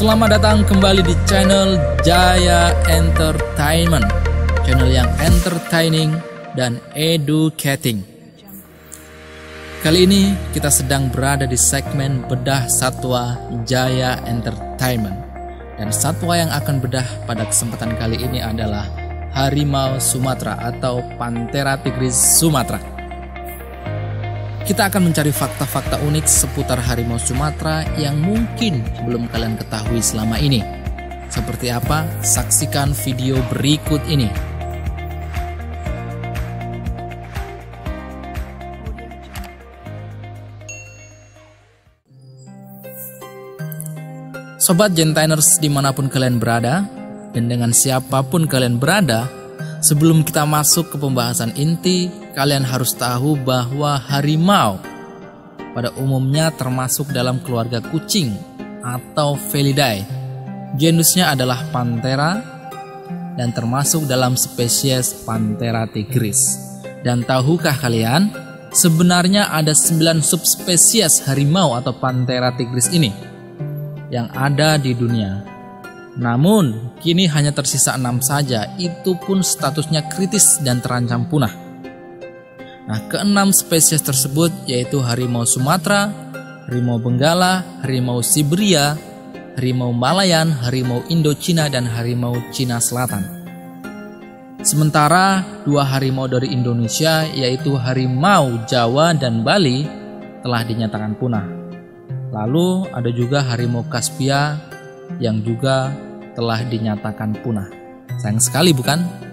Selamat datang kembali di channel Jaya Entertainment. Channel yang entertaining dan educating. Kali ini kita sedang berada di segmen bedah satwa Jaya Entertainment. Dan satwa yang akan bedah pada kesempatan kali ini adalah Harimau Sumatera atau Panthera tigris Sumatera kita akan mencari fakta-fakta unik seputar harimau Sumatera yang mungkin belum kalian ketahui selama ini. Seperti apa? Saksikan video berikut ini. Sobat Gentainers di mana pun kalian berada, dan dengan siapa pun kalian berada, Sebelum kita masuk ke pembahasan inti, kalian harus tahu bahwa harimau pada umumnya termasuk dalam keluarga kucing atau Felidae. Genusnya adalah Panthera dan termasuk dalam spesies Panthera tigris. Dan tahukah kalian, sebenarnya ada 9 subspesies harimau atau Panthera tigris ini yang ada di dunia. Namun, kini hanya tersisa enam saja, itu pun statusnya kritis dan terancam punah. Nah, keenam spesies tersebut yaitu harimau Sumatera, harimau Benggala, harimau Siberia, harimau Malayan, harimau Indochina, dan harimau Cina Selatan. Sementara dua harimau dari Indonesia yaitu harimau Jawa dan Bali telah dinyatakan punah. Lalu ada juga harimau Kaspia yang juga telah dinyatakan punah. Sayang sekali bukan?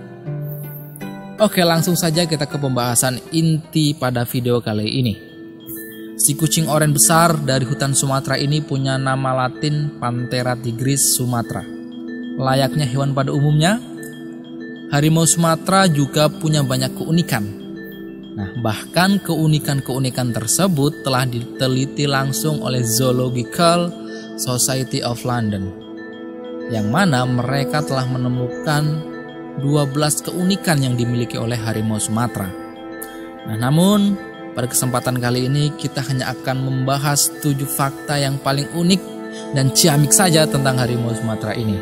Oke langsung saja kita ke pembahasan inti pada video kali ini. Si kucing oren besar dari hutan Sumatera ini punya nama latin Panthera tigris sumatra. Layaknya hewan pada umumnya, harimau Sumatera juga punya banyak keunikan. Nah, bahkan keunikan-keunikan tersebut telah diteliti langsung oleh Zoological Society of London yang mana mereka telah menemukan 12 keunikan yang dimiliki oleh harimau Sumatera. Nah, namun pada kesempatan kali ini kita hanya akan membahas 7 fakta yang paling unik dan ciamik saja tentang harimau Sumatera ini.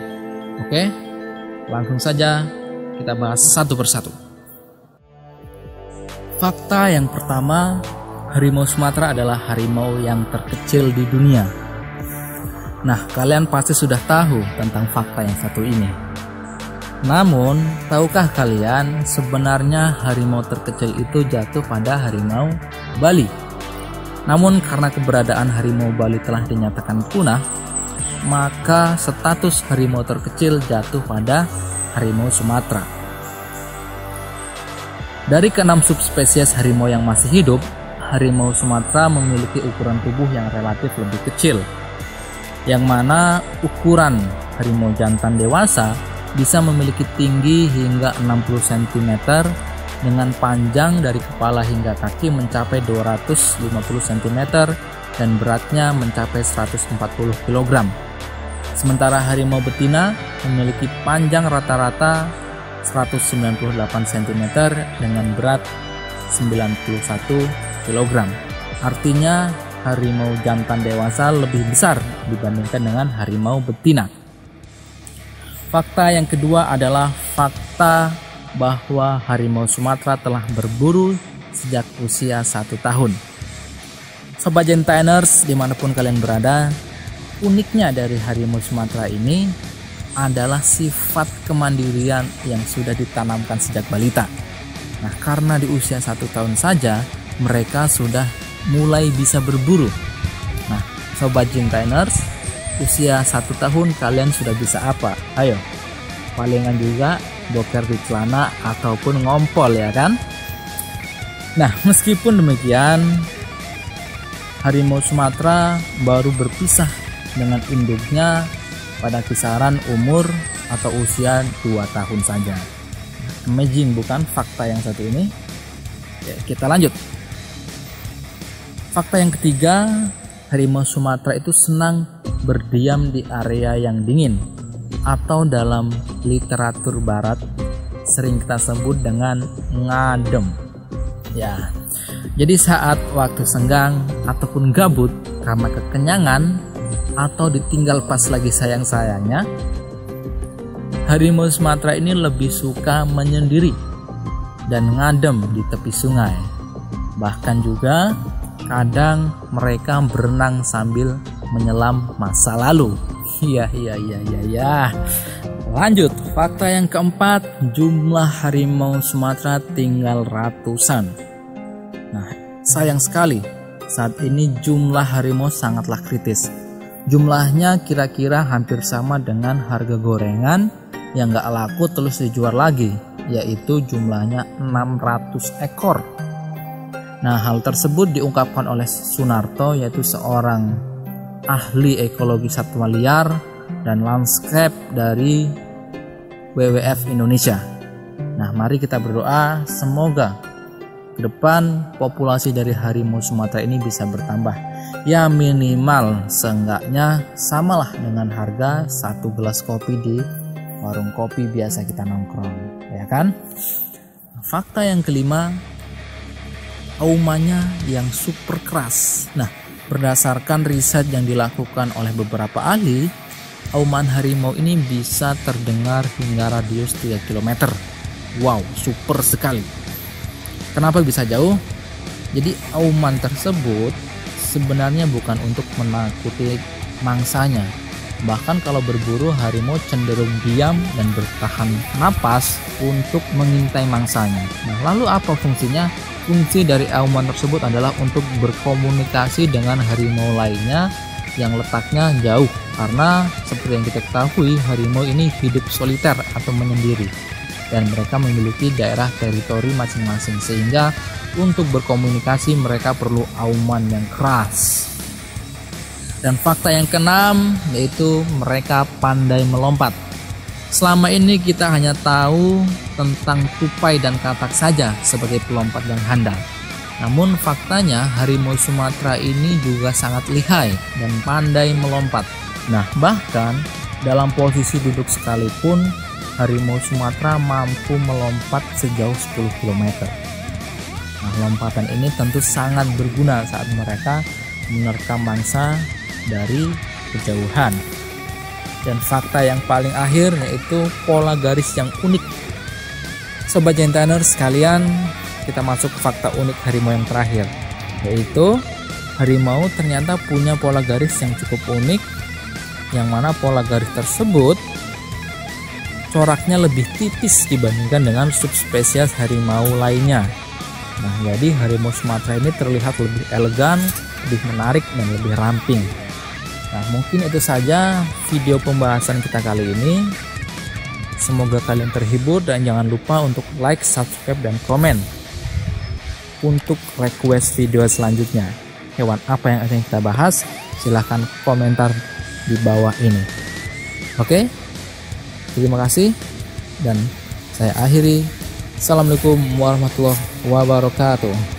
Oke? Langsung saja kita bahas satu persatu. Fakta yang pertama, harimau Sumatera adalah harimau yang terkecil di dunia. Nah, kalian pasti sudah tahu tentang fakta yang satu ini. Namun, tahukah kalian sebenarnya harimau terkecil itu jatuh pada harimau Bali? Namun karena keberadaan harimau Bali telah dinyatakan punah, maka status harimau terkecil jatuh pada harimau Sumatera. Dari keenam subspesies harimau yang masih hidup, harimau Sumatera memiliki ukuran tubuh yang relatif lebih kecil yang mana ukuran harimau jantan dewasa bisa memiliki tinggi hingga 60 cm dengan panjang dari kepala hingga kaki mencapai 250 cm dan beratnya mencapai 140 kg. Sementara harimau betina memiliki panjang rata-rata 198 cm dengan berat 91 kg. Artinya harimau jantan dewasa lebih besar dibandingkan dengan harimau betina. Fakta yang kedua adalah fakta bahwa harimau Sumatera telah berburu sejak usia satu tahun. Sobat Gentainers di mana pun kalian berada, uniknya dari harimau Sumatera ini adalah sifat kemandirian yang sudah ditanamkan sejak balita. Nah, karena di usia satu tahun saja mereka sudah mulai bisa berburu. Nah, sobat Jintainers, usia satu tahun kalian sudah bisa apa? Ayo, palingan juga boker di celana ataupun ngompol ya kan? Nah, meskipun demikian, harimau Sumatera baru berpisah dengan induknya pada kisaran umur atau usia 2 tahun saja. Amazing bukan fakta yang satu ini? Ya, kita lanjut. Fakta yang ketiga, harimau Sumatera itu senang berdiam di area yang dingin atau dalam literatur barat sering kita sebut dengan ngadem. Ya. Jadi saat waktu senggang ataupun gabut karena kekenyangan, atau ditinggal pas lagi sayang-sayangnya, harimau Sumatera ini lebih suka menyendiri dan ngadem di tepi sungai. Bahkan juga kadang mereka berenang sambil menyelam masa lalu. Iya, iya, iya, iya, iya. Lanjut, fakta yang keempat, jumlah harimau Sumatera tinggal ratusan. Nah, sayang sekali, saat ini jumlah harimau sangatlah kritis. Jumlahnya kira-kira hampir sama dengan harga gorengan yang gak laku terus dijual lagi, yaitu jumlahnya 600 ekor. Nah, hal tersebut diungkapkan oleh Sunarto, yaitu seorang ahli ekologi satwa liar dan landscape dari WWF Indonesia. Nah, mari kita berdoa semoga ke depan populasi dari harimau Sumatera ini bisa bertambah. Ya minimal seenggaknya samalah dengan harga satu gelas kopi di warung kopi biasa kita nongkrong, ya kan? Fakta yang kelima, aumannya yang super keras. Nah, berdasarkan riset yang dilakukan oleh beberapa ahli, auman harimau ini bisa terdengar hingga radius 3 km. Wow, super sekali. Kenapa bisa jauh? Jadi auman tersebut sebenarnya bukan untuk menakuti mangsanya. Bahkan kalau berburu harimau cenderung diam dan bertahan napas untuk mengintai mangsanya. Nah, lalu apa fungsinya? Fungsi dari auman tersebut adalah untuk berkomunikasi dengan harimau lainnya yang letaknya jauh. Karena seperti yang kita ketahui harimau ini hidup soliter atau menyendiri. Dan mereka memiliki daerah teritori masing-masing. Sehingga untuk berkomunikasi mereka perlu auman yang keras. Dan fakta yang keenam yaitu mereka pandai melompat selama ini kita hanya tahu tentang tupai dan katak saja sebagai pelompat yang handal namun faktanya harimau Sumatera ini juga sangat lihai dan pandai melompat. Nah bahkan dalam posisi duduk sekalipun harimau Sumatera mampu melompat sejauh 10 km. Nah lompatan ini tentu sangat berguna saat mereka menerkam mangsa dari kejauhan. Dan fakta yang paling akhir yaitu pola garis yang unik. Sobat Gentaner sekalian, kita masuk ke fakta unik harimau yang terakhir, yaitu harimau ternyata punya pola garis yang cukup unik, yang mana pola garis tersebut coraknya lebih tipis dibandingkan dengan subspesies harimau lainnya. Nah, jadi harimau Sumatera ini terlihat lebih elegan, lebih menarik, dan lebih ramping. Nah, mungkin itu saja video pembahasan kita kali ini. Semoga kalian terhibur dan jangan lupa untuk like, subscribe, dan komen untuk request video selanjutnya. Hewan apa yang akan kita bahas? Silahkan komentar di bawah ini. Oke, terima kasih dan saya akhiri. Assalamualaikum warahmatullahi wabarakatuh.